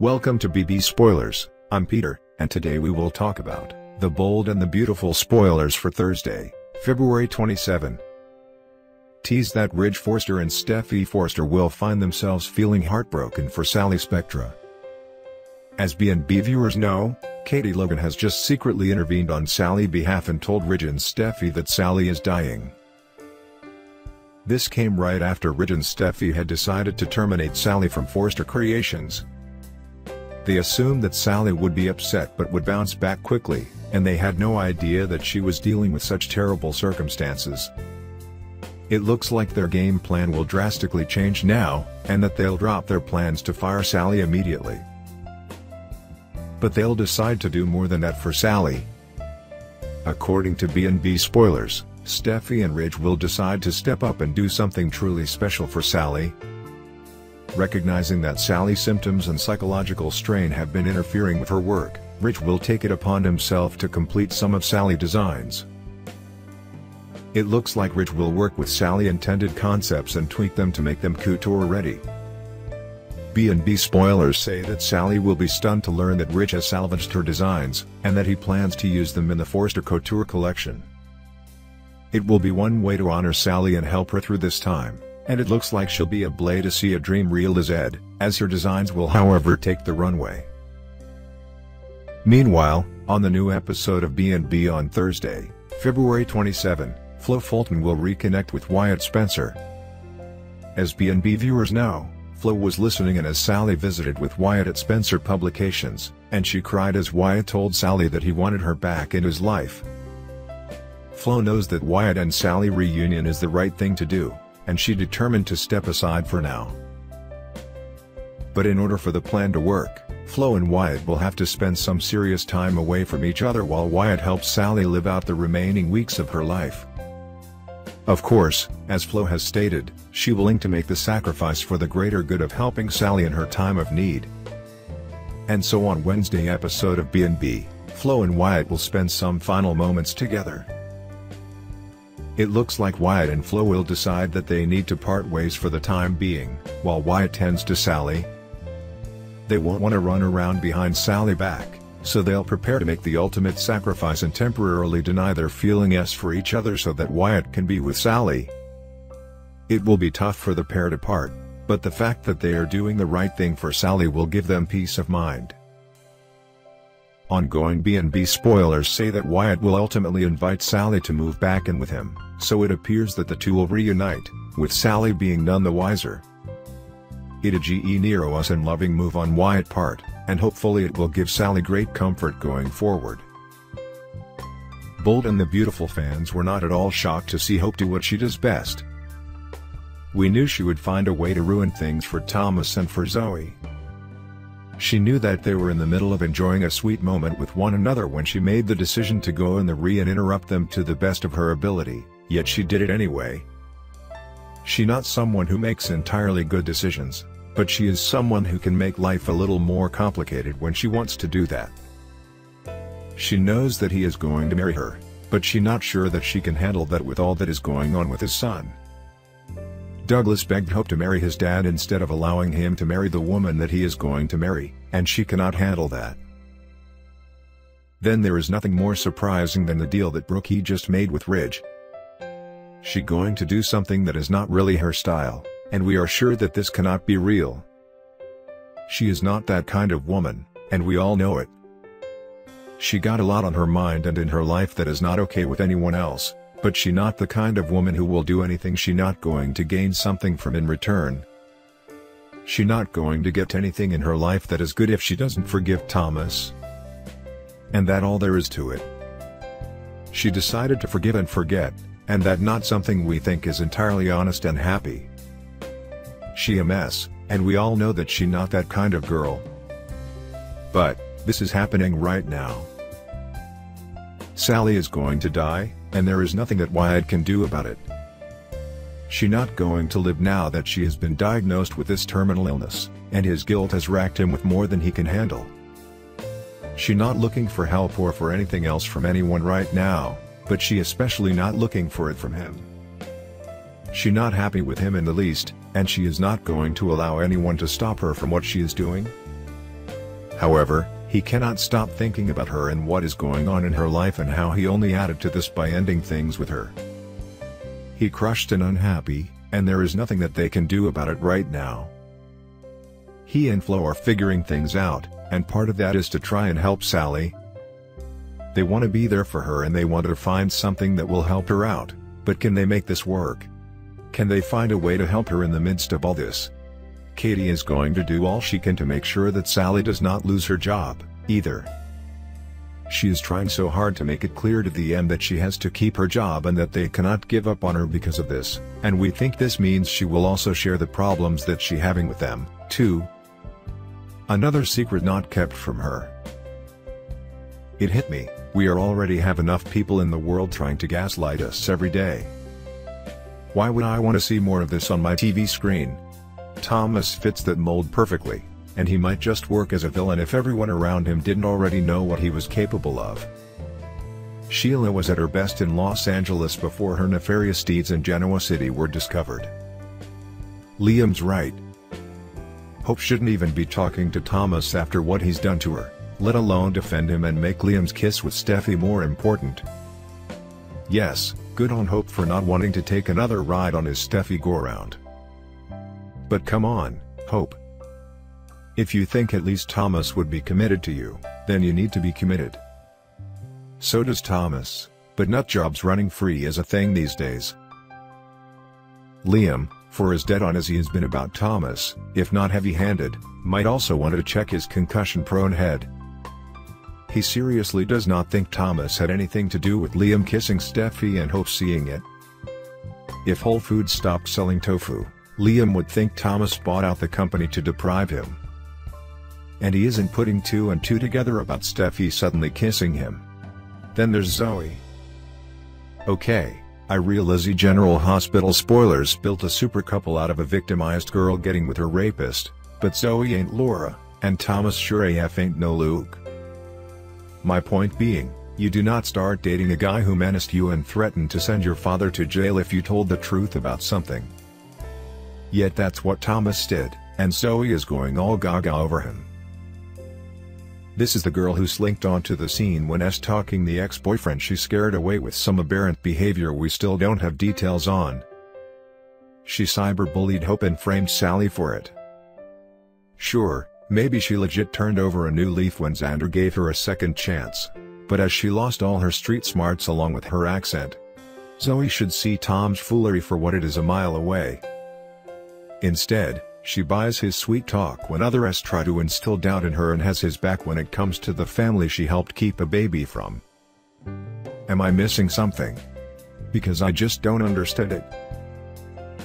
Welcome to BB Spoilers, I'm Peter, and today we will talk about the bold and the beautiful spoilers for Thursday, February 27. Tease that Ridge Forrester and Steffy Forrester will find themselves feeling heartbroken for Sally Spectra. As B&B viewers know, Katie Logan has just secretly intervened on Sally's behalf and told Ridge and Steffy that Sally is dying. This came right after Ridge and Steffy had decided to terminate Sally from Forrester Creations, they assumed that Sally would be upset but would bounce back quickly, and they had no idea that she was dealing with such terrible circumstances. It looks like their game plan will drastically change now, and that they'll drop their plans to fire Sally immediately. But they'll decide to do more than that for Sally. According to B&B spoilers, Steffy and Ridge will decide to step up and do something truly special for Sally, Recognizing that Sally's symptoms and psychological strain have been interfering with her work, Ridge will take it upon himself to complete some of Sally's designs. It looks like Ridge will work with Sally intended concepts and tweak them to make them couture ready. B&B spoilers say that Sally will be stunned to learn that Ridge has salvaged her designs, and that he plans to use them in the Forrester Couture collection. It will be one way to honor Sally and help her through this time and it looks like she'll be a blade to see a dream realized, as Ed, as her designs will however take the runway. Meanwhile, on the new episode of B&B on Thursday, February 27, Flo Fulton will reconnect with Wyatt Spencer. As B&B viewers know, Flo was listening in as Sally visited with Wyatt at Spencer Publications, and she cried as Wyatt told Sally that he wanted her back in his life. Flo knows that Wyatt and Sally reunion is the right thing to do, and she determined to step aside for now. But in order for the plan to work, Flo and Wyatt will have to spend some serious time away from each other while Wyatt helps Sally live out the remaining weeks of her life. Of course, as Flo has stated, she willing to make the sacrifice for the greater good of helping Sally in her time of need. And so on Wednesday episode of B&B, Flo and Wyatt will spend some final moments together. It looks like Wyatt and Flo will decide that they need to part ways for the time being, while Wyatt tends to Sally. They won't want to run around behind Sally back, so they'll prepare to make the ultimate sacrifice and temporarily deny their feeling yes for each other so that Wyatt can be with Sally. It will be tough for the pair to part, but the fact that they are doing the right thing for Sally will give them peace of mind. Ongoing B&B spoilers say that Wyatt will ultimately invite Sally to move back in with him, so it appears that the two will reunite, with Sally being none the wiser. Ita ge Nero us and loving move on Wyatt part, and hopefully it will give Sally great comfort going forward. Bold and the beautiful fans were not at all shocked to see Hope do what she does best. We knew she would find a way to ruin things for Thomas and for Zoe. She knew that they were in the middle of enjoying a sweet moment with one another when she made the decision to go in the re and interrupt them to the best of her ability, yet she did it anyway. She not someone who makes entirely good decisions, but she is someone who can make life a little more complicated when she wants to do that. She knows that he is going to marry her, but she not sure that she can handle that with all that is going on with his son. Douglas begged Hope to marry his dad instead of allowing him to marry the woman that he is going to marry, and she cannot handle that. Then there is nothing more surprising than the deal that Brookie just made with Ridge. She going to do something that is not really her style, and we are sure that this cannot be real. She is not that kind of woman, and we all know it. She got a lot on her mind and in her life that is not okay with anyone else, but she not the kind of woman who will do anything she not going to gain something from in return. She not going to get anything in her life that is good if she doesn't forgive Thomas. And that all there is to it. She decided to forgive and forget, and that not something we think is entirely honest and happy. She a mess, and we all know that she not that kind of girl. But, this is happening right now. Sally is going to die, and there is nothing that Wyatt can do about it. She not going to live now that she has been diagnosed with this terminal illness, and his guilt has racked him with more than he can handle. She not looking for help or for anything else from anyone right now, but she especially not looking for it from him. She not happy with him in the least, and she is not going to allow anyone to stop her from what she is doing. However, he cannot stop thinking about her and what is going on in her life and how he only added to this by ending things with her. He crushed and unhappy, and there is nothing that they can do about it right now. He and Flo are figuring things out, and part of that is to try and help Sally. They want to be there for her and they want to find something that will help her out, but can they make this work? Can they find a way to help her in the midst of all this? Katie is going to do all she can to make sure that Sally does not lose her job, either. She is trying so hard to make it clear to the M that she has to keep her job and that they cannot give up on her because of this, and we think this means she will also share the problems that she having with them, too. Another secret not kept from her. It hit me, we are already have enough people in the world trying to gaslight us every day. Why would I want to see more of this on my TV screen? Thomas fits that mold perfectly, and he might just work as a villain if everyone around him didn't already know what he was capable of. Sheila was at her best in Los Angeles before her nefarious deeds in Genoa City were discovered. Liam's right. Hope shouldn't even be talking to Thomas after what he's done to her, let alone defend him and make Liam's kiss with Steffy more important. Yes, good on Hope for not wanting to take another ride on his Steffy go-round. But come on, Hope. If you think at least Thomas would be committed to you, then you need to be committed. So does Thomas, but nutjobs running free is a thing these days. Liam, for as dead on as he has been about Thomas, if not heavy-handed, might also want to check his concussion-prone head. He seriously does not think Thomas had anything to do with Liam kissing Steffy and Hope seeing it. If Whole Foods stopped selling tofu, Liam would think Thomas bought out the company to deprive him. And he isn't putting two and two together about Steffy suddenly kissing him. Then there's Zoe. Okay, I realize the General Hospital spoilers built a super couple out of a victimized girl getting with her rapist, but Zoe ain't Laura, and Thomas sure AF ain't no Luke. My point being, you do not start dating a guy who menaced you and threatened to send your father to jail if you told the truth about something. Yet that's what Thomas did, and Zoe is going all gaga over him. This is the girl who slinked onto the scene when S talking the ex-boyfriend she scared away with some aberrant behavior we still don't have details on. She cyberbullied Hope and framed Sally for it. Sure, maybe she legit turned over a new leaf when Xander gave her a second chance, but as she lost all her street smarts along with her accent, Zoe should see Tom's foolery for what it is a mile away. Instead, she buys his sweet talk when others try to instill doubt in her and has his back when it comes to the family she helped keep a baby from. Am I missing something? Because I just don't understand it.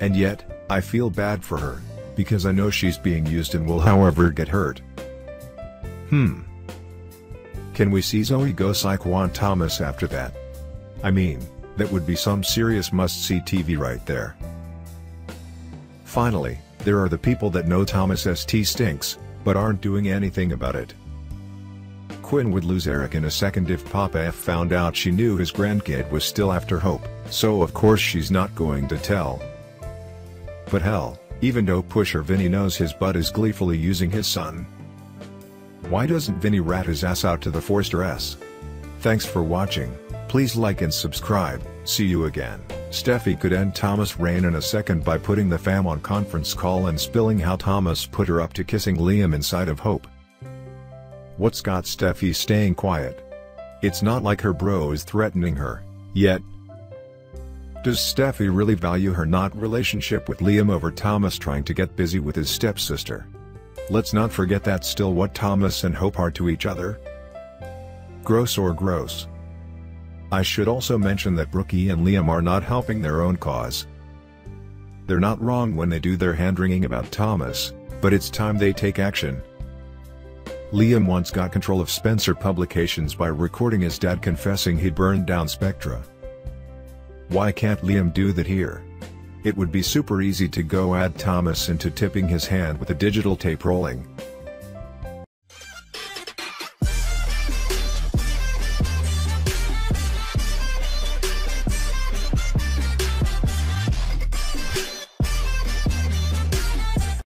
And yet, I feel bad for her, because I know she's being used and will however get hurt. Hmm. Can we see Zoe go psych Thomas after that? I mean, that would be some serious must-see TV right there. Finally, there are the people that know Thomas St stinks, but aren't doing anything about it. Quinn would lose Eric in a second if Papa F found out she knew his grandkid was still after Hope, so of course she's not going to tell. But hell, even though pusher Vinny knows his butt is gleefully using his son. Why doesn't Vinny rat his ass out to the Forrester S? Thanks for watching, please like and subscribe, see you again. Steffy could end Thomas' reign in a second by putting the fam on conference call and spilling how Thomas put her up to kissing Liam inside of Hope. What's got Steffy staying quiet? It's not like her bro is threatening her, yet. Does Steffy really value her not relationship with Liam over Thomas trying to get busy with his stepsister? Let's not forget that's still what Thomas and Hope are to each other. Gross or gross? I should also mention that Brookie and Liam are not helping their own cause. They're not wrong when they do their hand-wringing about Thomas, but it's time they take action. Liam once got control of Spencer Publications by recording his dad confessing he'd burned down Spectra. Why can't Liam do that here? It would be super easy to go add Thomas into tipping his hand with a digital tape rolling,